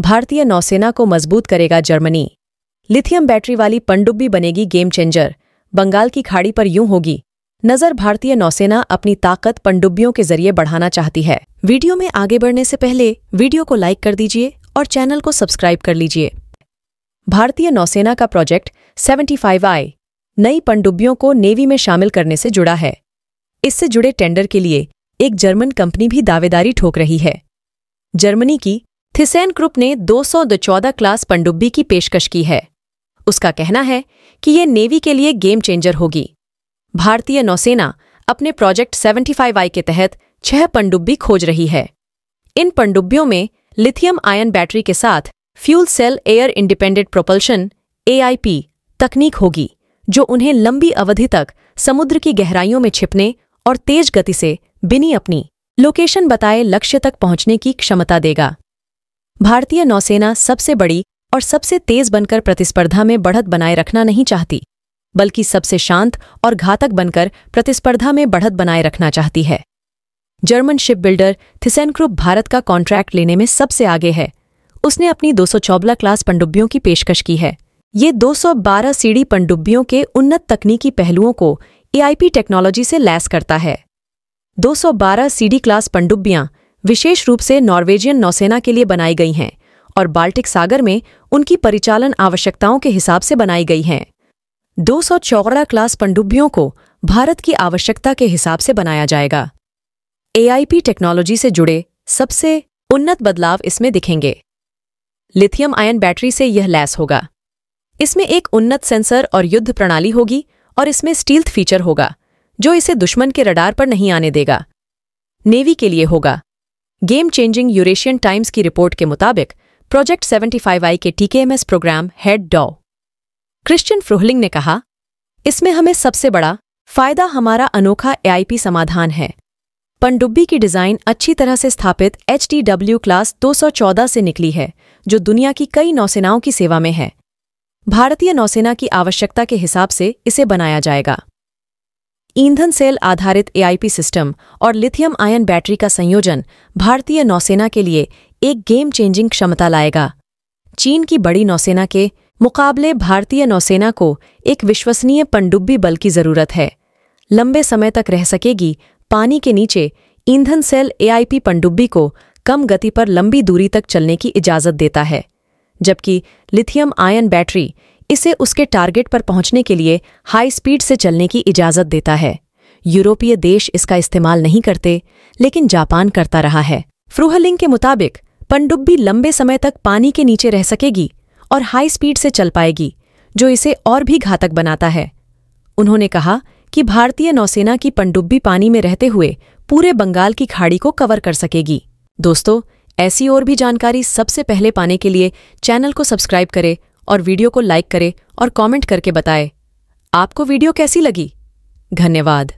भारतीय नौसेना को मज़बूत करेगा जर्मनी। लिथियम बैटरी वाली पनडुब्बी बनेगी गेम चेंजर। बंगाल की खाड़ी पर यूँ होगी। नज़र भारतीय नौसेना अपनी ताकत पनडुब्बियों के ज़रिए बढ़ाना चाहती है। वीडियो में आगे बढ़ने से पहले वीडियो को लाइक कर दीजिए और चैनल को सब्सक्राइब कर लीजिए। भारतीय नौसेना का प्रोजेक्ट 75 आई, नई पनडुब्बियों को नेवी में शामिल करने से जुड़ा है। इससे जुड़े टेंडर के लिए एक जर्मन कंपनी भी दावेदारी ठोक रही है। जर्मनी की थिसेन ग्रुप ने 214 क्लास पनडुब्बी की पेशकश की है। उसका कहना है कि ये नेवी के लिए गेम चेंजर होगी। भारतीय नौसेना अपने प्रोजेक्ट 75 आई के तहत छह पनडुब्बी खोज रही है। इन पनडुब्बियों में लिथियम आयन बैटरी के साथ fuel cell air independent propulsion AIP तकनीक होगी, जो उन्हें लंबी अवधि तक समुद्र की गहराइयों में छिपने और तेज गति से बिनी अपनी लोकेशन बताए लक्ष्य तक पहुँचने की क्षमता देगा। भारतीय नौसेना सबसे बड़ी और सबसे तेज बनकर प्रतिस्पर्धा में बढ़त बनाए रखना नहीं चाहती, बल्कि सबसे शांत और घातक बनकर प्रतिस्पर्धा में बढ़त बनाए रखना चाहती है। German ship builder Thyssenkrupp Bharat का कॉन्ट्रैक्ट लेने में सबसे आगे है। उसने अपनी 214 क्लास पनडुब्बियों की पेशकश की है। ये 212 सीढ़ी पनडुब्बियों के उन्नत तकनीकी पहलुओं को एआईपी टेक्नोलॉजी से लैस करता है। 212 सीडी क्लास पनडुब्बियाँ विशेष रूप से नॉर्वेजियन नौसेना के लिए बनाई गई हैं और बाल्टिक सागर में उनकी परिचालन आवश्यकताओं के हिसाब से बनाई गई हैं। दो सौ क्लास पनडुब्बियों को भारत की आवश्यकता के हिसाब से बनाया जाएगा। एआईपी टेक्नोलॉजी से जुड़े सबसे उन्नत बदलाव इसमें दिखेंगे। लिथियम आयन बैटरी से यह लैस होगा। इसमें एक उन्नत सेंसर और युद्ध प्रणाली होगी और इसमें स्टील्थ फीचर होगा, जो इसे दुश्मन के रडार पर नहीं आने देगा। नेवी के लिए होगा। गेम चेंजिंग यूरेशियन टाइम्स की रिपोर्ट के मुताबिक प्रोजेक्ट 75 आई के टीकेएमएस प्रोग्राम हेड डॉ क्रिश्चियन फ्रोहलिंग ने कहा, इसमें हमें सबसे बड़ा फ़ायदा हमारा अनोखा एआईपी समाधान है। पनडुब्बी की डिज़ाइन अच्छी तरह से स्थापित एच क्लास 214 से निकली है, जो दुनिया की कई नौसेनाओं की सेवा में है। भारतीय नौसेना की आवश्यकता के हिसाब से इसे बनाया जाएगा। ईंधन सेल आधारित एआईपी सिस्टम और लिथियम आयन बैटरी का संयोजन भारतीय नौसेना के लिए एक गेम चेंजिंग क्षमता लाएगा। चीन की बड़ी नौसेना के मुकाबले भारतीय नौसेना को एक विश्वसनीय पनडुब्बी बल की ज़रूरत है। लंबे समय तक रह सकेगी पानी के नीचे ईंधन सेल एआईपी पनडुब्बी को कम गति पर लंबी दूरी तक चलने की इजाज़त देता है, जबकि लिथियम आयन बैटरी इसे उसके टारगेट पर पहुँचने के लिए हाई स्पीड से चलने की इजाज़त देता है। यूरोपीय देश इसका इस्तेमाल नहीं करते, लेकिन जापान करता रहा है। फ्रूहलिंग के मुताबिक, पनडुब्बी लंबे समय तक पानी के नीचे रह सकेगी और हाई स्पीड से चल पाएगी, जो इसे और भी घातक बनाता है। उन्होंने कहा कि भारतीय नौसेना की पनडुब्बी पानी में रहते हुए पूरे बंगाल की खाड़ी को कवर कर सकेगी। दोस्तों, ऐसी और भी जानकारी सबसे पहले पाने के लिए चैनल को सब्सक्राइब करें और वीडियो को लाइक करें और कमेंट करके बताएँ। आपको वीडियो कैसी लगी? धन्यवाद।